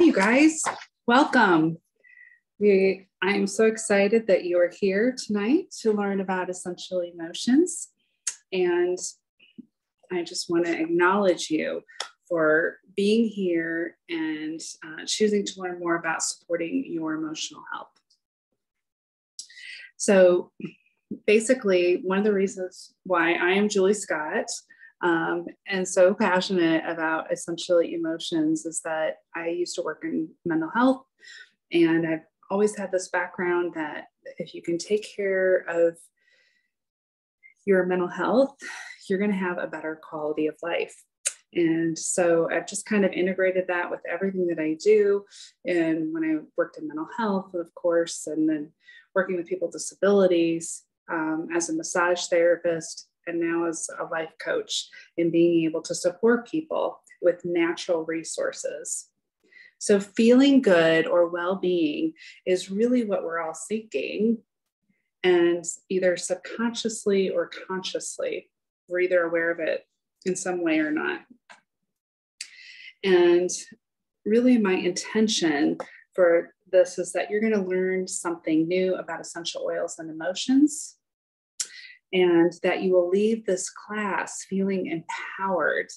you guys. Welcome. We, I'm so excited that you are here tonight to learn about essential emotions. And I just want to acknowledge you for being here and uh, choosing to learn more about supporting your emotional health. So, basically, one of the reasons why I am Julie Scott um, and so passionate about essentially emotions is that I used to work in mental health and I've always had this background that if you can take care of your mental health, you're going to have a better quality of life. And so I've just kind of integrated that with everything that I do. And when I worked in mental health, of course, and then working with people with disabilities um, as a massage therapist, and now as a life coach in being able to support people with natural resources. So, feeling good or well being is really what we're all seeking. And either subconsciously or consciously, we're either aware of it in some way or not. And really, my intention for this is that you're going to learn something new about essential oils and emotions and that you will leave this class feeling empowered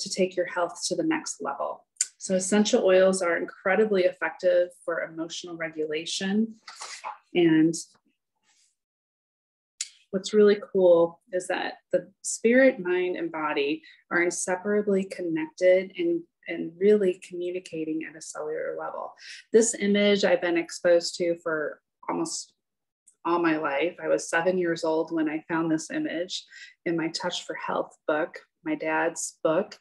to take your health to the next level. So, essential oils are incredibly effective for emotional regulation. And what's really cool is that the spirit, mind, and body are inseparably connected and and really communicating at a cellular level. This image I've been exposed to for almost all my life. I was seven years old when I found this image in my Touch for Health book, my dad's book.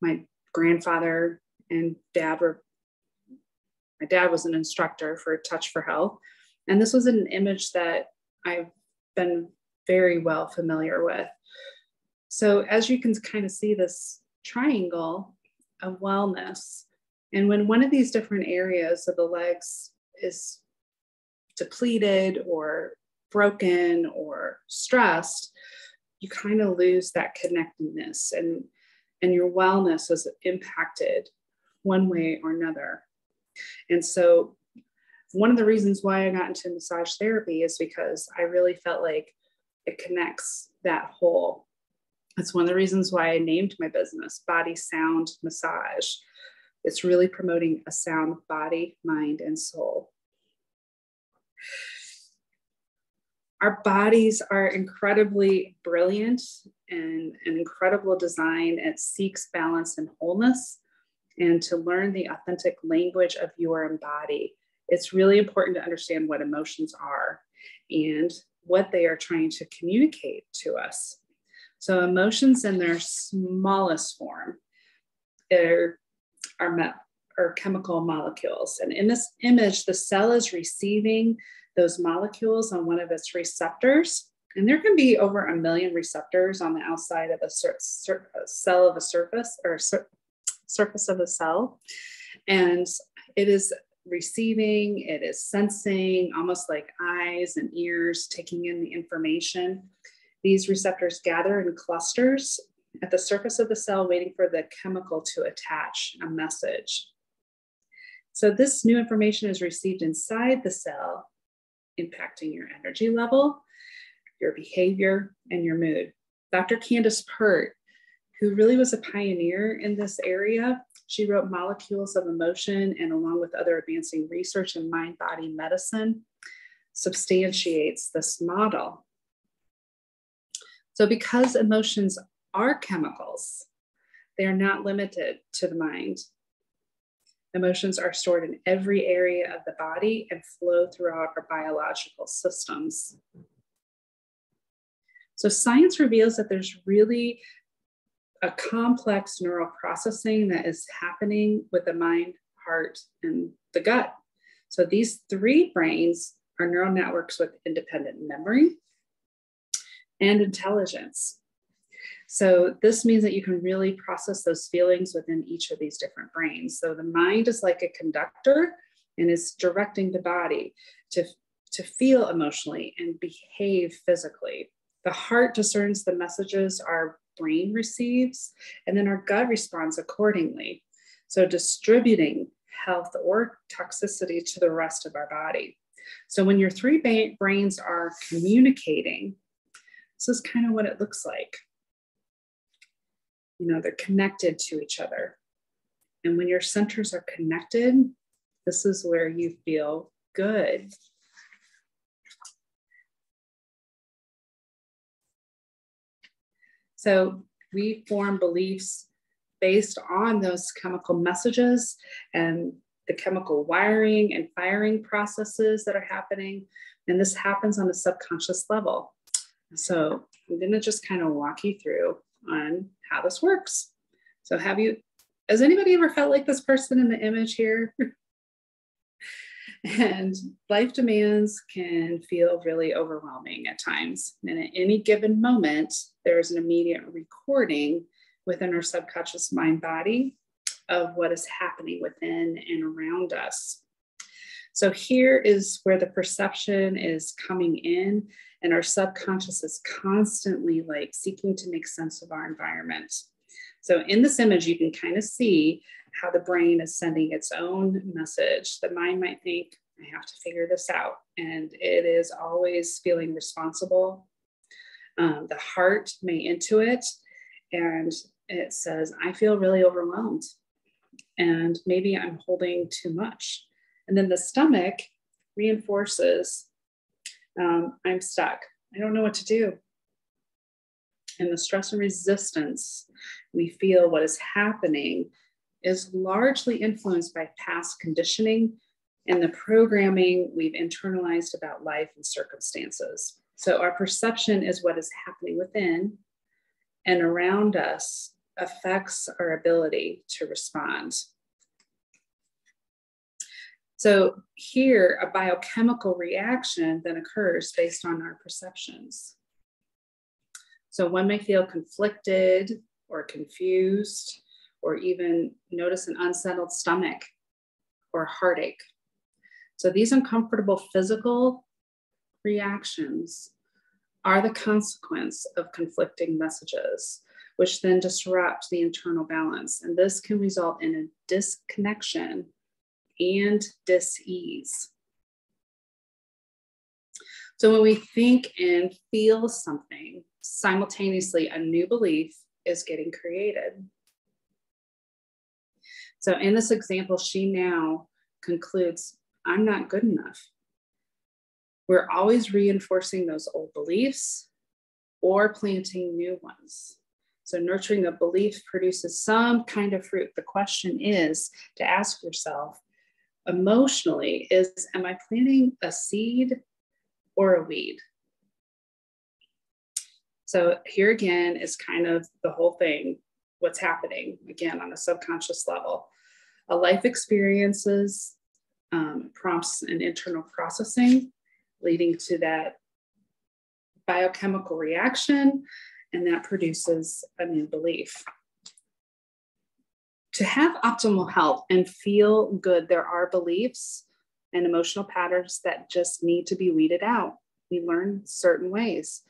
My grandfather and dad were, my dad was an instructor for Touch for Health. And this was an image that I've been very well familiar with. So, as you can kind of see, this triangle of wellness, and when one of these different areas of the legs is depleted or broken or stressed, you kind of lose that connectedness and, and your wellness is impacted one way or another. And so, one of the reasons why I got into massage therapy is because I really felt like it connects that whole. That's one of the reasons why I named my business Body Sound Massage. It's really promoting a sound body, mind, and soul. Our bodies are incredibly brilliant and an incredible design. It seeks balance and wholeness. And to learn the authentic language of your body, it's really important to understand what emotions are and what they are trying to communicate to us. So, emotions in their smallest form are, are met or chemical molecules. And in this image, the cell is receiving those molecules on one of its receptors. And there can be over a million receptors on the outside of a, cell of a surface or sur- surface of a cell. And it is receiving, it is sensing, almost like eyes and ears, taking in the information. These receptors gather in clusters at the surface of the cell, waiting for the chemical to attach a message. So this new information is received inside the cell, impacting your energy level, your behavior, and your mood. Dr. Candace Pert, who really was a pioneer in this area, she wrote Molecules of Emotion and along with other advancing research in mind body medicine, substantiates this model. So, because emotions are chemicals, they are not limited to the mind. Emotions are stored in every area of the body and flow throughout our biological systems. So, science reveals that there's really a complex neural processing that is happening with the mind, heart, and the gut. So, these three brains are neural networks with independent memory and intelligence. So this means that you can really process those feelings within each of these different brains. So the mind is like a conductor and is directing the body to, to feel emotionally and behave physically. The heart discerns the messages our brain receives, and then our gut responds accordingly. So distributing health or toxicity to the rest of our body. So when your three brains are communicating, this is kind of what it looks like. You know, they're connected to each other. And when your centers are connected, this is where you feel good. So we form beliefs based on those chemical messages and the chemical wiring and firing processes that are happening. And this happens on a subconscious level. So I'm going to just kind of walk you through on how this works. So have you, has anybody ever felt like this person in the image here? and life demands can feel really overwhelming at times. And at any given moment, there's an immediate recording within our subconscious mind body of what is happening within and around us. So here is where the perception is coming in, and our subconscious is constantly like seeking to make sense of our environment. So in this image, you can kind of see how the brain is sending its own message. The mind might think, I have to figure this out. And it is always feeling responsible. Um, the heart may intuit and it says, I feel really overwhelmed and maybe I'm holding too much. And then the stomach reinforces um, I'm stuck. I don't know what to do. And the stress and resistance we feel what is happening is largely influenced by past conditioning and the programming we've internalized about life and circumstances. So our perception is what is happening within and around us affects our ability to respond. So here, a biochemical reaction then occurs based on our perceptions. So one may feel conflicted or confused, or even notice an unsettled stomach or heartache. So these uncomfortable physical reactions are the consequence of conflicting messages which then disrupt the internal balance. And this can result in a disconnection and dis-ease. So when we think and feel something, simultaneously a new belief is getting created. So in this example, she now concludes, I'm not good enough. We're always reinforcing those old beliefs or planting new ones. So nurturing a belief produces some kind of fruit. The question is to ask yourself emotionally is am I planting a seed or a weed? So here again is kind of the whole thing, what's happening again on a subconscious level. A life experiences um, prompts an internal processing leading to that biochemical reaction and that produces a new belief. To have optimal health and feel good, there are beliefs and emotional patterns that just need to be weeded out. We learn certain ways.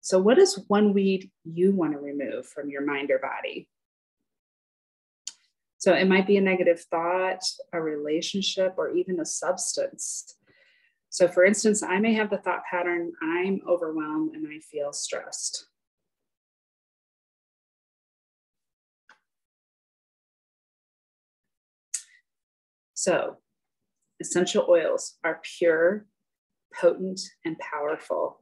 So, what is one weed you want to remove from your mind or body? So, it might be a negative thought, a relationship, or even a substance. So, for instance, I may have the thought pattern I'm overwhelmed and I feel stressed. So, essential oils are pure, potent, and powerful.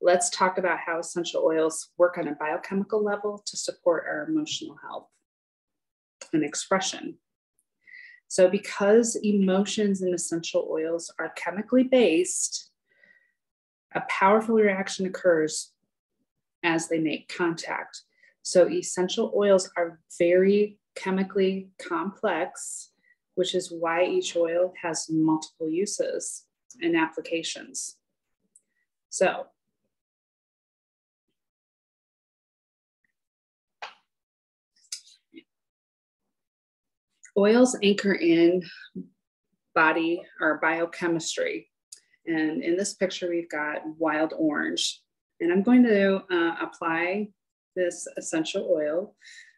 Let's talk about how essential oils work on a biochemical level to support our emotional health and expression. So, because emotions in essential oils are chemically based, a powerful reaction occurs as they make contact. So, essential oils are very chemically complex which is why each oil has multiple uses and applications. So, oils anchor in body or biochemistry. And in this picture, we've got wild orange. And I'm going to uh, apply this essential oil.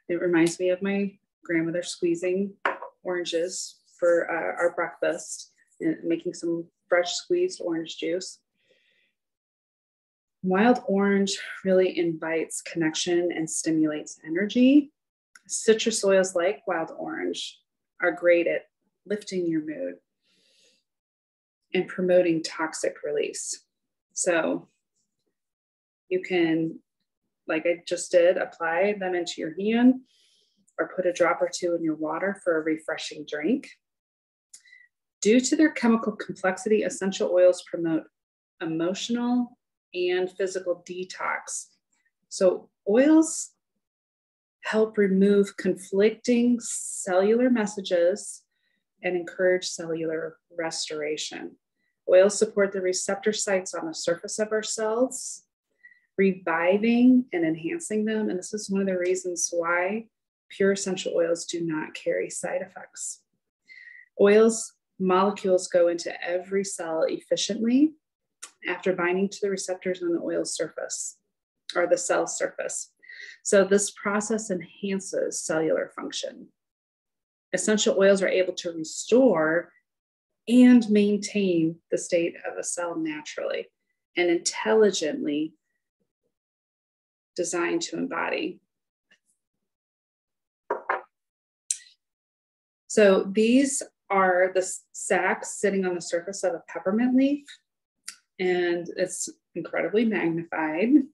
It reminds me of my grandmother squeezing oranges for uh, our breakfast and making some fresh squeezed orange juice. Wild orange really invites connection and stimulates energy. Citrus oils like wild orange are great at lifting your mood and promoting toxic release. So you can, like I just did, apply them into your hand or put a drop or two in your water for a refreshing drink. Due to their chemical complexity, essential oils promote emotional and physical detox. So, oils help remove conflicting cellular messages and encourage cellular restoration. Oils support the receptor sites on the surface of our cells, reviving and enhancing them. And this is one of the reasons why pure essential oils do not carry side effects. Oils molecules go into every cell efficiently after binding to the receptors on the oil surface or the cell surface. So this process enhances cellular function. Essential oils are able to restore and maintain the state of a cell naturally and intelligently designed to embody. So these are the sacs sitting on the surface of a peppermint leaf, and it's incredibly magnified.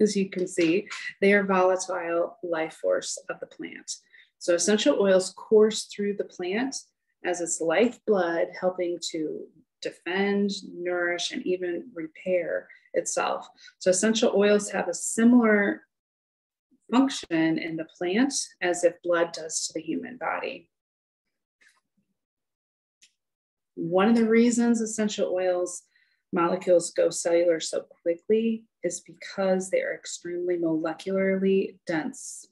As you can see, they are volatile life force of the plant. So essential oils course through the plant as its lifeblood, helping to defend, nourish, and even repair itself. So essential oils have a similar function in the plant as if blood does to the human body. One of the reasons essential oils molecules go cellular so quickly is because they are extremely molecularly dense.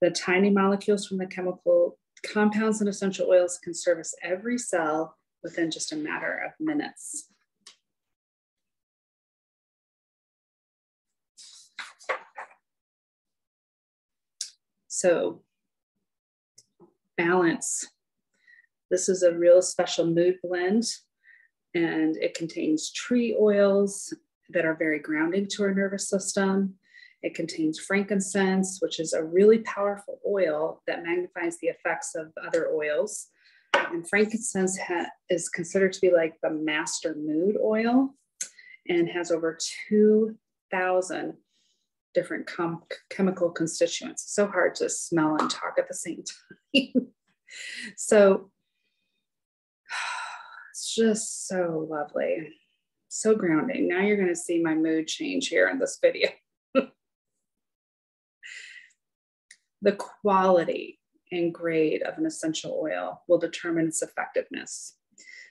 The tiny molecules from the chemical compounds in essential oils can service every cell within just a matter of minutes. So balance. This is a real special mood blend and it contains tree oils that are very grounding to our nervous system. It contains frankincense, which is a really powerful oil that magnifies the effects of other oils. And frankincense is considered to be like the master mood oil and has over 2,000 different com- chemical constituents. It's so hard to smell and talk at the same time. so just so lovely, so grounding. Now you're going to see my mood change here in this video. the quality and grade of an essential oil will determine its effectiveness.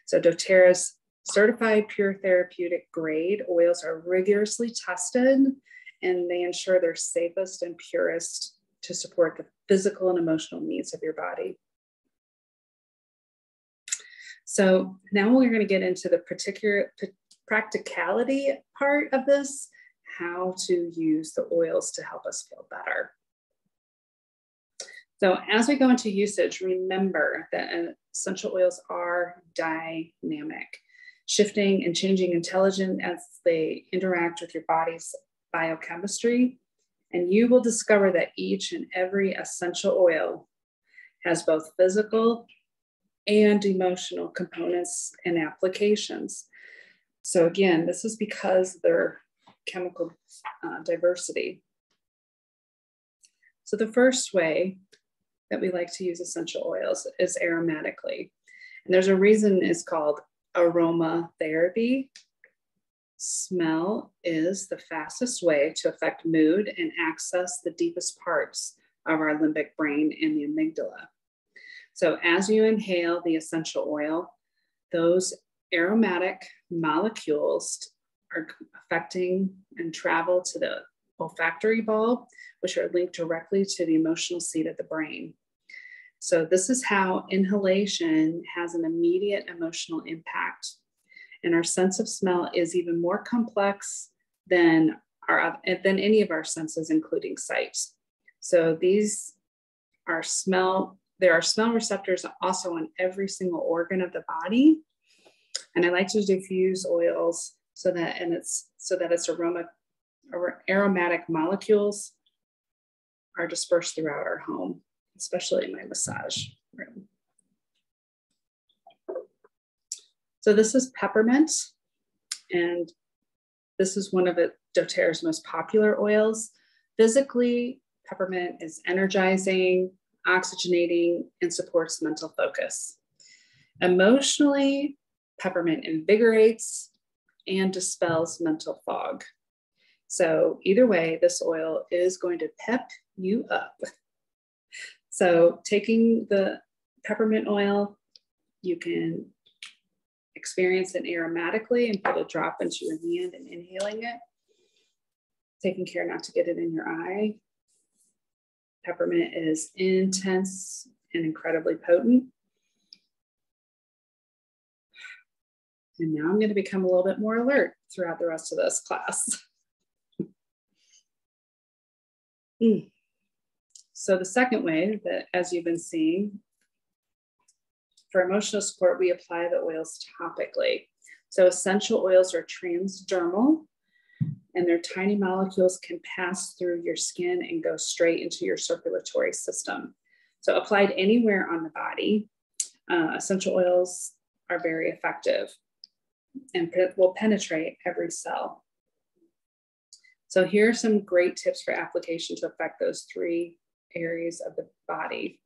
So doTERRA's certified pure therapeutic grade oils are rigorously tested and they ensure they're safest and purest to support the physical and emotional needs of your body. So now we're going to get into the particular practicality part of this, how to use the oils to help us feel better. So as we go into usage, remember that uh, essential oils are dynamic, shifting and changing intelligent as they interact with your body's biochemistry. And you will discover that each and every essential oil has both physical and emotional components and applications. So again, this is because of their chemical uh, diversity. So the first way that we like to use essential oils is aromatically. And there's a reason it's called aromatherapy. Smell is the fastest way to affect mood and access the deepest parts of our limbic brain and the amygdala. So as you inhale the essential oil, those aromatic molecules are affecting and travel to the olfactory bulb, which are linked directly to the emotional seat of the brain. So, this is how inhalation has an immediate emotional impact. And our sense of smell is even more complex than, our, than any of our senses, including sight. So, these are smell there are smell receptors also on every single organ of the body. And I like to diffuse oils so that, and it's so that its aroma, aromatic molecules are dispersed throughout our home, especially in my massage room. So this is peppermint, and this is one of it, doTERRA's most popular oils. Physically, peppermint is energizing, oxygenating, and supports mental focus. Emotionally, peppermint invigorates and dispels mental fog. So, either way, this oil is going to pep you up. So, taking the peppermint oil, you can experience it aromatically and put a drop into your hand and inhaling it. Taking care not to get it in your eye. Peppermint is intense and incredibly potent. And now I'm going to become a little bit more alert throughout the rest of this class. mm. So the second way that, as you've been seeing, for emotional support, we apply the oils topically. So essential oils are transdermal and their tiny molecules can pass through your skin and go straight into your circulatory system. So applied anywhere on the body, uh, essential oils are very effective and will penetrate every cell. So here are some great tips for application to affect those three areas of the body.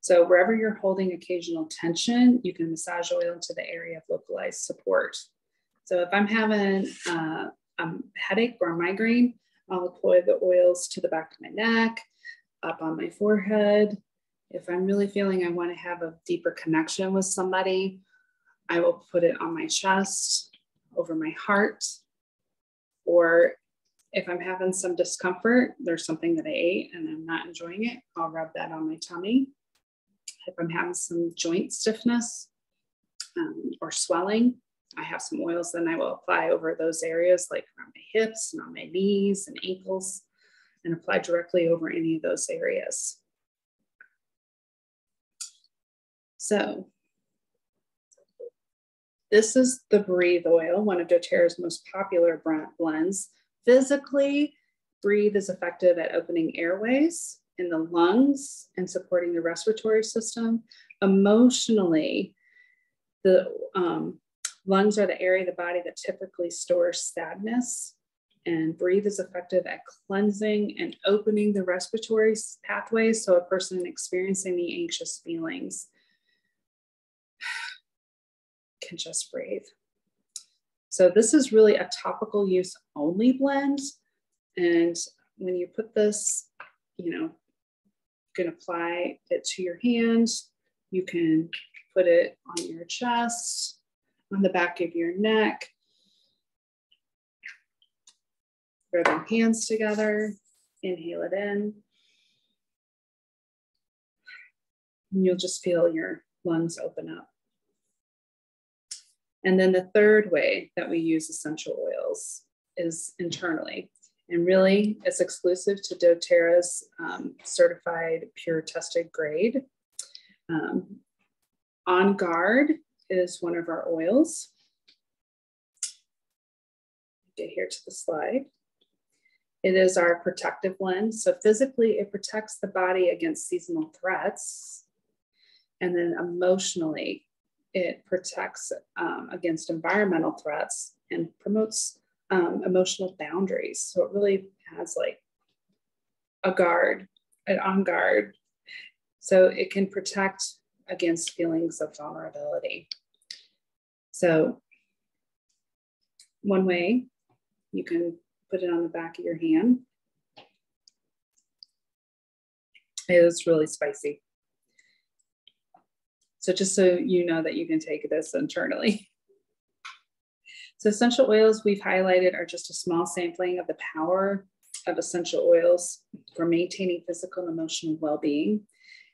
So wherever you're holding occasional tension, you can massage oil into the area of localized support. So if I'm having uh, a headache or a migraine, I'll apply the oils to the back of my neck, up on my forehead. If I'm really feeling I want to have a deeper connection with somebody, I will put it on my chest, over my heart, or if I'm having some discomfort, there's something that I ate and I'm not enjoying it, I'll rub that on my tummy. If I'm having some joint stiffness um, or swelling, I have some oils then I will apply over those areas like around my hips and on my knees and ankles and apply directly over any of those areas. So this is the Breathe oil, one of doTERRA's most popular blends. Physically, Breathe is effective at opening airways in the lungs and supporting the respiratory system. Emotionally, the um, lungs are the area of the body that typically stores sadness, and breathe is effective at cleansing and opening the respiratory pathways so a person experiencing the anxious feelings can just breathe. So this is really a topical use only blend. And when you put this, you know, you can apply it to your hand. You can put it on your chest, on the back of your neck. Rubbing hands together, inhale it in. And you'll just feel your lungs open up. And then the third way that we use essential oils is internally. And really, it's exclusive to doTERRA's um, certified pure tested grade. Um, on Guard is one of our oils. Get here to the slide. It is our protective lens. So physically, it protects the body against seasonal threats. And then emotionally, it protects um, against environmental threats and promotes um, emotional boundaries. So it really has like a guard, an on guard. So it can protect against feelings of vulnerability. So one way you can put it on the back of your hand. Is really spicy. So just so you know that you can take this internally. So essential oils we've highlighted are just a small sampling of the power of essential oils for maintaining physical and emotional well-being.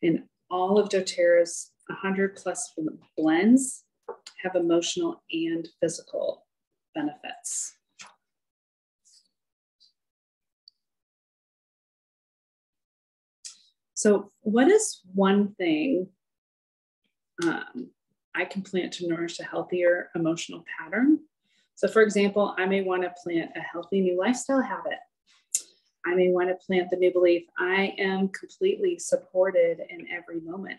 And all of doTERRA's 100 plus blends have emotional and physical benefits. So, what is one thing um, I can plant to nourish a healthier emotional pattern? So, for example, I may want to plant a healthy new lifestyle habit. I may want to plant the new belief I am completely supported in every moment.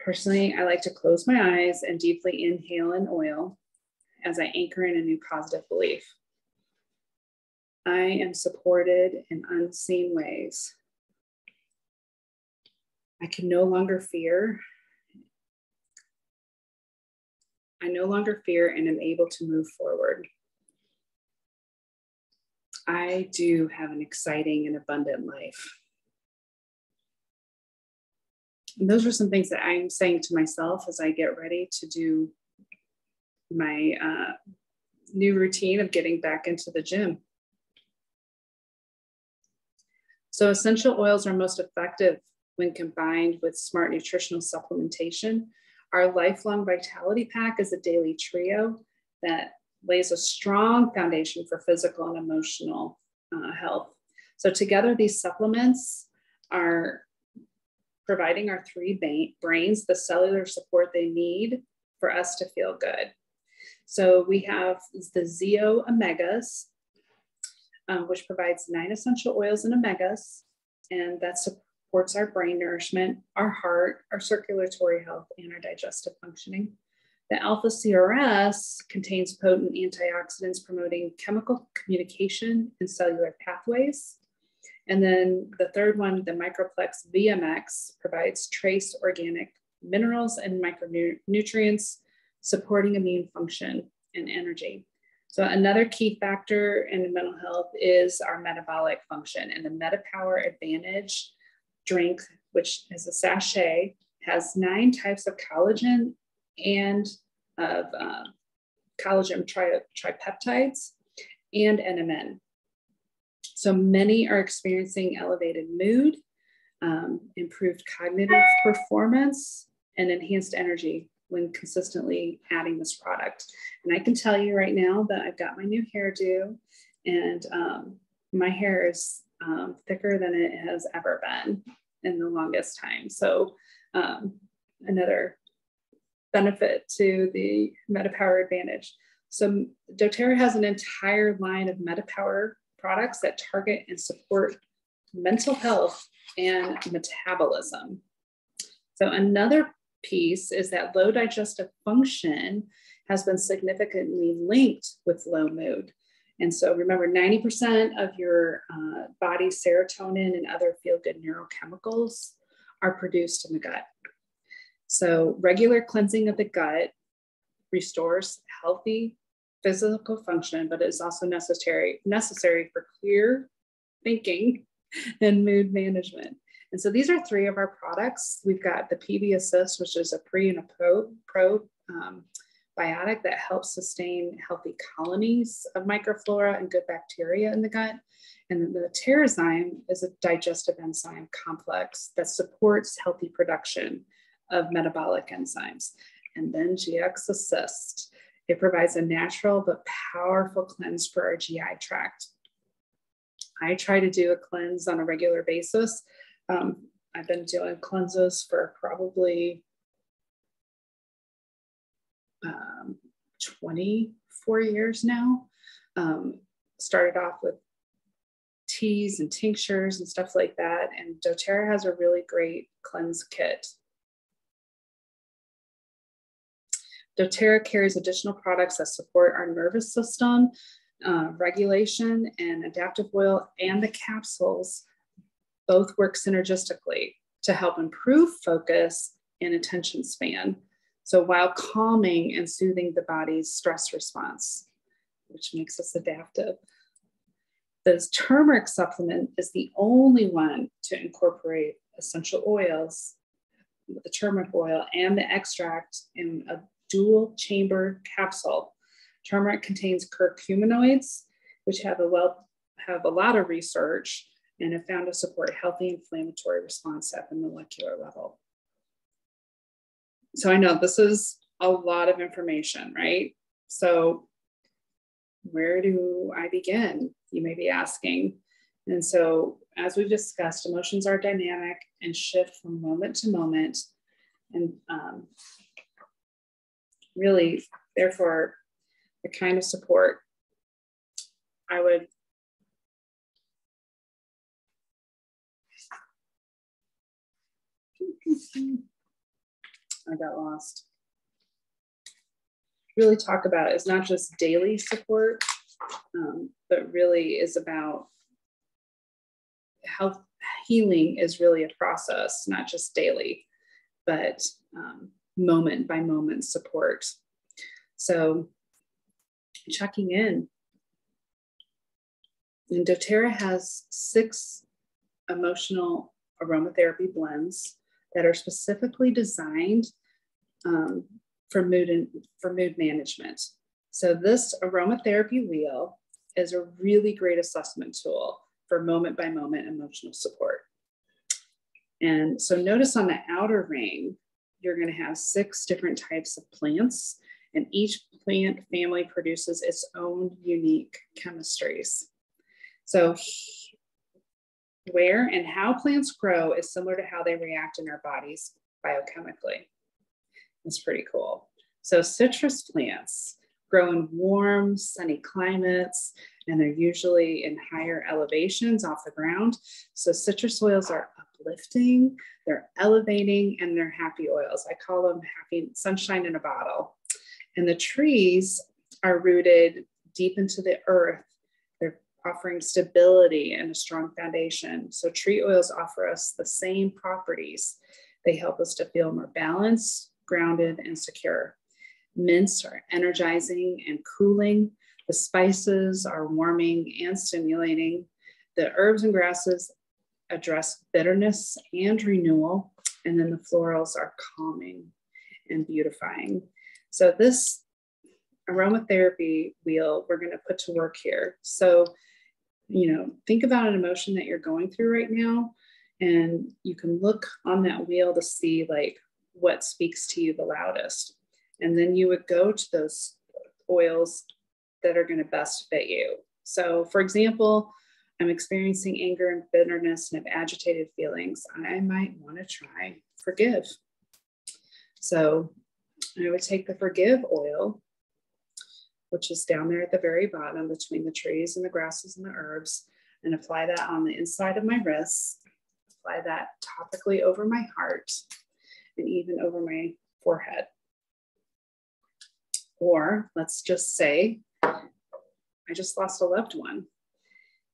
Personally, I like to close my eyes and deeply inhale an oil as I anchor in a new positive belief. I am supported in unseen ways. I can no longer fear. I no longer fear and am able to move forward. I do have an exciting and abundant life. And those are some things that I'm saying to myself as I get ready to do my uh, new routine of getting back into the gym. So, essential oils are most effective when combined with smart nutritional supplementation. Our lifelong vitality pack is a daily trio that lays a strong foundation for physical and emotional uh, health. So, together, these supplements are providing our three brains the cellular support they need for us to feel good. So, we have the xEO Omegas, um, which provides nine essential oils and omegas, and that supports our brain nourishment, our heart, our circulatory health, and our digestive functioning. The alpha CRS contains potent antioxidants promoting chemical communication and cellular pathways. And then the third one, the Microplex VMX, provides trace organic minerals and micronutrients supporting immune function and energy. So another key factor in mental health is our metabolic function and the MetaPower Advantage drink, which is a sachet, has nine types of collagen and of uh, collagen tri- tripeptides and NMN. So many are experiencing elevated mood, um, improved cognitive performance, and enhanced energy when consistently adding this product. And I can tell you right now that I've got my new hairdo and um, my hair is um, thicker than it has ever been in the longest time. So um, another benefit to the MetaPower Advantage. So doTERRA has an entire line of MetaPower products that target and support mental health and metabolism. So another piece is that low digestive function has been significantly linked with low mood. And so remember, 90% of your uh, body's serotonin and other feel good neurochemicals are produced in the gut. So, regular cleansing of the gut restores healthy physical function, but is also necessary, necessary for clear thinking and mood management. And so these are three of our products. We've got the PB Assist, which is a pre and a pro, pro um, biotic that helps sustain healthy colonies of microflora and good bacteria in the gut. And then the Terrazyme is a digestive enzyme complex that supports healthy production of metabolic enzymes. And then GX Assist. It provides a natural but powerful cleanse for our GI tract. I try to do a cleanse on a regular basis um, I've been doing cleanses for probably um, 24 years now. Um, started off with teas and tinctures and stuff like that. And doTERRA has a really great cleanse kit. doTERRA carries additional products that support our nervous system, uh, regulation, and Adaptiv oil, and the capsules both work synergistically to help improve focus and attention span. So while calming and soothing the body's stress response, which makes us adaptive. This turmeric supplement is the only one to incorporate essential oils, the turmeric oil and the extract in a dual chamber capsule. Turmeric contains curcuminoids, which have a well have a lot of research and have found to support healthy inflammatory response at the molecular level. So I know this is a lot of information, right? So where do I begin? You may be asking. And so, as we've discussed, emotions are dynamic and shift from moment to moment. And um, really, therefore, the kind of support I would I got lost. Really talk about is not just daily support, um, but really is about health healing is really a process, not just daily, but um, moment by moment support. So checking in. And doTERRA has six emotional aromatherapy blends that are specifically designed um, for mood and for mood management. So this aromatherapy wheel is a really great assessment tool for moment by moment emotional support. And so notice on the outer ring, you're going to have six different types of plants, and each plant family produces its own unique chemistries. So where and how plants grow is similar to how they react in our bodies biochemically. It's pretty cool. So citrus plants grow in warm, sunny climates, and they're usually in higher elevations off the ground. So citrus oils are uplifting, they're elevating, and they're happy oils. I call them happy sunshine in a bottle. And the trees are rooted deep into the earth They're offering stability and a strong foundation. So, tree oils offer us the same properties. They help us to feel more balanced, grounded, and secure. Mints are energizing and cooling. The spices are warming and stimulating. The herbs and grasses address bitterness and renewal. And then the florals are calming and beautifying. So, this aromatherapy wheel we're going to put to work here. So, you know, think about an emotion that you're going through right now, and you can look on that wheel to see like what speaks to you the loudest. And then you would go to those oils that are going to best fit you. So, for example, I'm experiencing anger and bitterness and have agitated feelings. I might want to try forgive. So, I would take the forgive oil which is down there at the very bottom between the trees and the grasses and the herbs, and apply that on the inside of my wrists. Apply that topically over my heart and even over my forehead. Or let's just say I just lost a loved one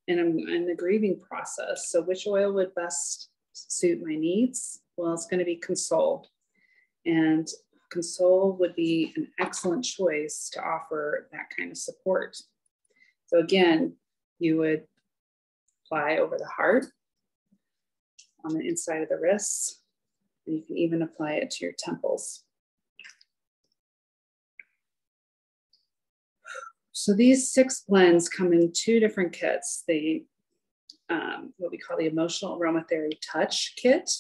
and I'm in the grieving process. So, which oil would best suit my needs? Well, it's going to be console. And Console would be an excellent choice to offer that kind of support. So again, you would apply over the heart, on the inside of the wrists, and you can even apply it to your temples. So these six blends come in two different kits. The um, what we call the emotional aromatherapy touch kit.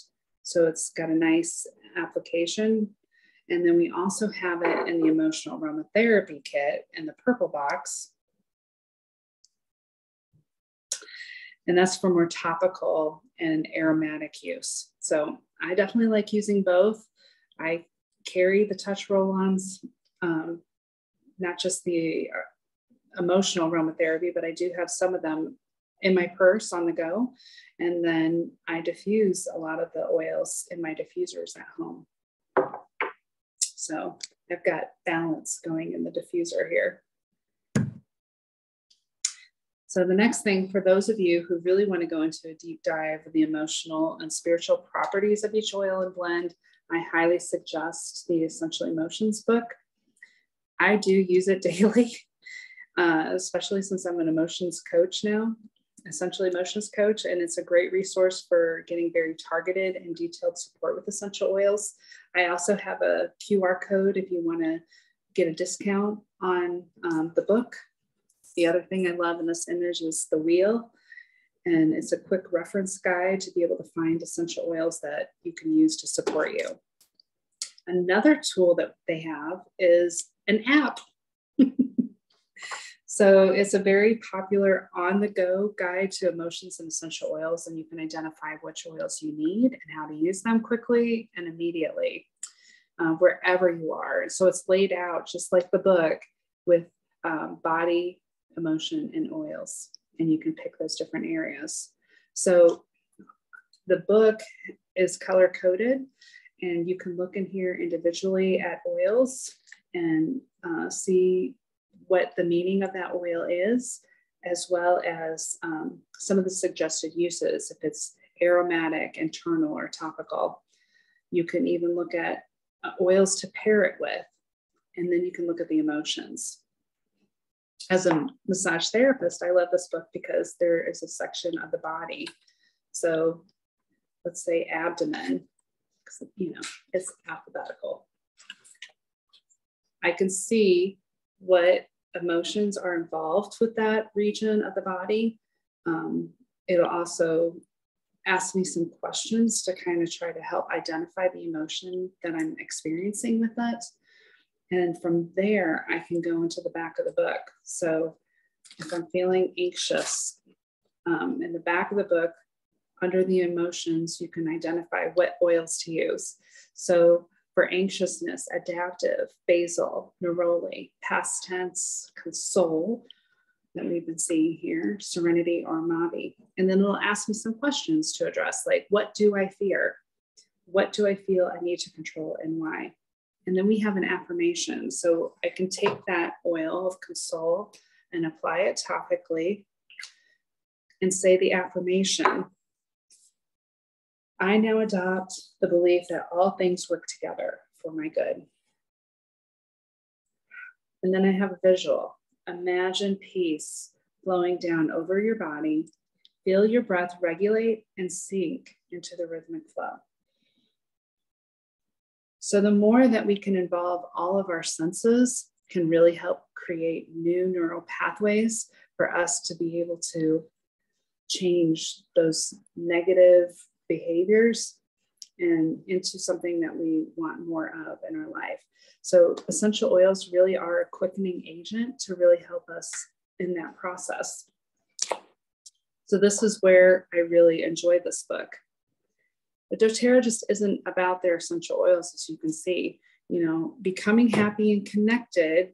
So it's got a nice application and then we also have it in the emotional aromatherapy kit in the purple box. And that's for more topical and aromatic use. So I definitely like using both. I carry the touch roll-ons, um, not just the emotional aromatherapy, but I do have some of them in my purse on the go. And then I diffuse a lot of the oils in my diffusers at home. So I've got balance going in the diffuser here. So the next thing for those of you who really want to go into a deep dive of the emotional and spiritual properties of each oil and blend, I highly suggest the Essential Emotions book. I do use it daily, uh, especially since I'm an emotions coach now. Essential Emotions Coach, and it's a great resource for getting very targeted and detailed support with essential oils. I also have a QR code if you want to get a discount on um, the book. The other thing I love in this image is the wheel, and it's a quick reference guide to be able to find essential oils that you can use to support you. Another tool that they have is an app. So it's a very popular on the go guide to emotions and essential oils, and you can identify which oils you need and how to use them quickly and immediately uh, wherever you are. So it's laid out just like the book with um, body, emotion, and oils, and you can pick those different areas. So the book is color coded, and you can look in here individually at oils and uh, see what the meaning of that oil is, as well as um, some of the suggested uses, if it's aromatic, internal, or topical. You can even look at uh, oils to pair it with, and then you can look at the emotions. As a massage therapist, I love this book because there is a section of the body. So let's say abdomen, you know, it's alphabetical. I can see what emotions are involved with that region of the body. Um, it'll also ask me some questions to kind of try to help identify the emotion that I'm experiencing with it. And from there, I can go into the back of the book. So if I'm feeling anxious, um, in the back of the book, under the emotions, you can identify what oils to use. So for anxiousness, Adaptiv, basil, neroli, PastTense, console, that we've been seeing here, serenity or mavi. And then it'll ask me some questions to address, like what do I fear? What do I feel I need to control and why? And then we have an affirmation. So I can take that oil of console and apply it topically and say the affirmation I now adopt the belief that all things work together for my good. And then I have a visual. Imagine peace flowing down over your body. Feel your breath regulate and sink into the rhythmic flow. So, the more that we can involve all of our senses, can really help create new neural pathways for us to be able to change those negative behaviors and into something that we want more of in our life. So, essential oils really are a quickening agent to really help us in that process. So, this is where I really enjoy this book. But doTERRA just isn't about their essential oils, as you can see. You know, becoming happy and connected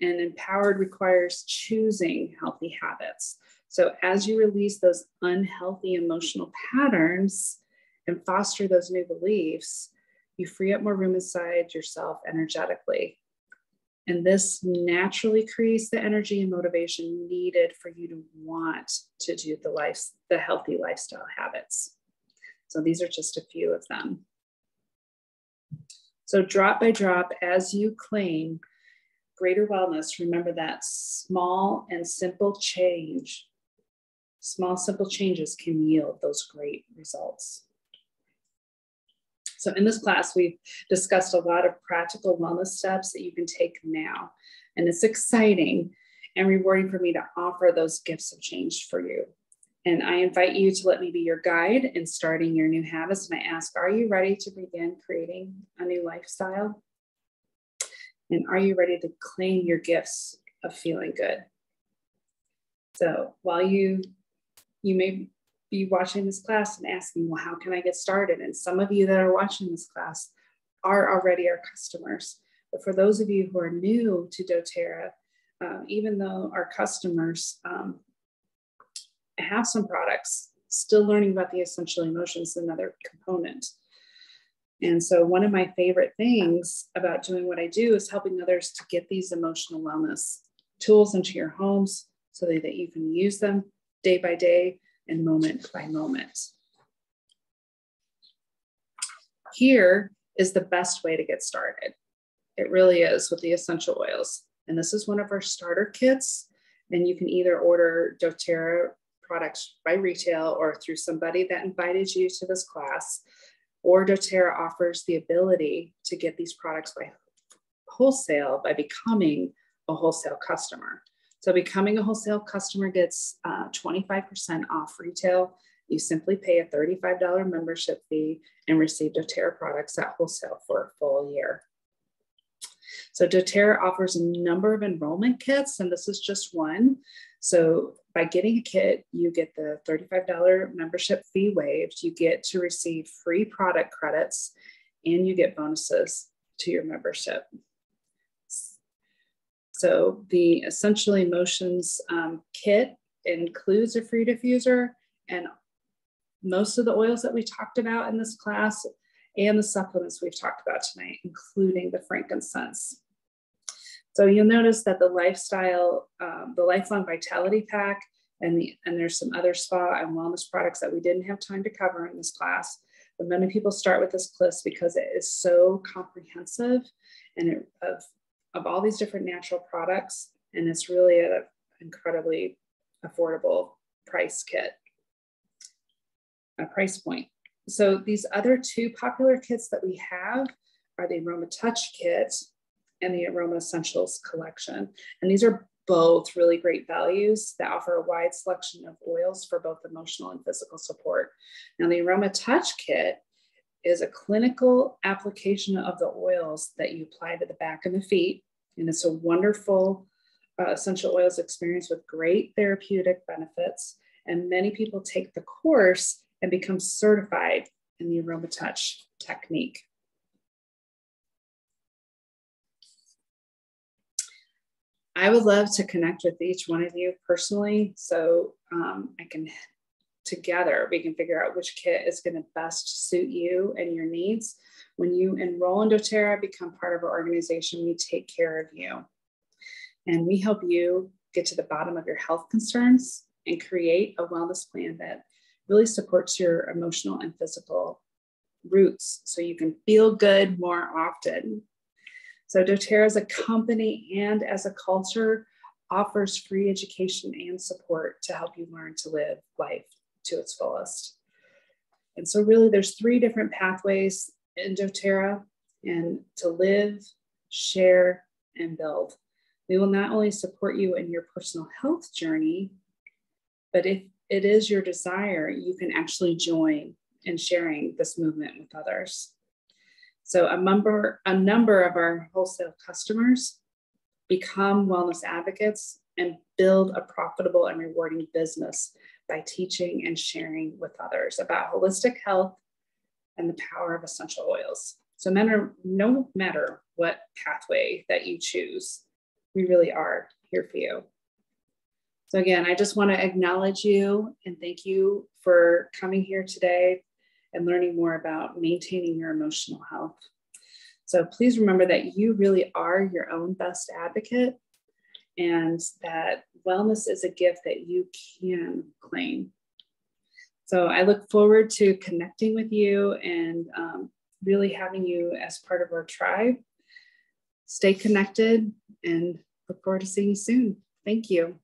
and empowered requires choosing healthy habits. So, as you release those unhealthy emotional patterns and foster those new beliefs, you free up more room inside yourself energetically. And this naturally creates the energy and motivation needed for you to want to do the life, the healthy lifestyle habits. So these are just a few of them. So drop by drop, as you claim greater wellness, remember that small and simple change, small, simple changes can yield those great results. So in this class, we've discussed a lot of practical wellness steps that you can take now. And it's exciting and rewarding for me to offer those gifts of change for you. And I invite you to let me be your guide in starting your new habits. And I ask, are you ready to begin creating a new lifestyle? And are you ready to claim your gifts of feeling good? So while you you may be watching this class and asking, well, how can I get started? And some of you that are watching this class are already our customers. But for those of you who are new to doTERRA, uh, even though our customers um, have some products, still learning about the essential emotions is another component. And so, one of my favorite things about doing what I do is helping others to get these emotional wellness tools into your homes so that you can use them day by day and moment by moment. Here is the best way to get started. It really is with the essential oils. And this is one of our starter kits. And you can either order doTERRA products by retail or through somebody that invited you to this class. Or doTERRA offers the ability to get these products by wholesale by becoming a wholesale customer. So becoming a wholesale customer gets uh, 25% off retail. You simply pay a $35 membership fee and receive doTERRA products at wholesale for a full year. So doTERRA offers a number of enrollment kits, and this is just one. So by getting a kit, you get the $35 membership fee waived, you get to receive free product credits, and you get bonuses to your membership. So the Essential Emotions um, kit includes a free diffuser and most of the oils that we talked about in this class and the supplements we've talked about tonight, including the frankincense. So you'll notice that the lifestyle, um, the lifelong vitality pack, and the and there's some other spa and wellness products that we didn't have time to cover in this class. But many people start with this list because it is so comprehensive and it, of of all these different natural products, and it's really an incredibly affordable price kit, a price point. So these other two popular kits that we have are the AromaTouch kit and the Aroma Essentials collection. And these are both really great values that offer a wide selection of oils for both emotional and physical support. Now, the AromaTouch kit is a clinical application of the oils that you apply to the back of the feet. And it's a wonderful uh, essential oils experience with great therapeutic benefits. And many people take the course and become certified in the AromaTouch technique. I would love to connect with each one of you personally so um, I can together we can figure out which kit is going to best suit you and your needs. When you enroll in doTERRA, become part of our organization, we take care of you. And we help you get to the bottom of your health concerns and create a wellness plan that really supports your emotional and physical roots so you can feel good more often so doTERRA as a company and as a culture offers free education and support to help you learn to live life to its fullest. And so really there's three different pathways in doTERRA and to live, share, and build. We will not only support you in your personal health journey, but if it is your desire, you can actually join in sharing this movement with others. So a number, a number of our wholesale customers become wellness advocates and build a profitable and rewarding business by teaching and sharing with others about holistic health and the power of essential oils. So no matter what pathway that you choose, we really are here for you. So again, I just want to acknowledge you and thank you for coming here today and learning more about maintaining your emotional health. So please remember that you really are your own best advocate and that wellness is a gift that you can claim. So I look forward to connecting with you and um, really having you as part of our tribe. Stay connected and look forward to seeing you soon. Thank you.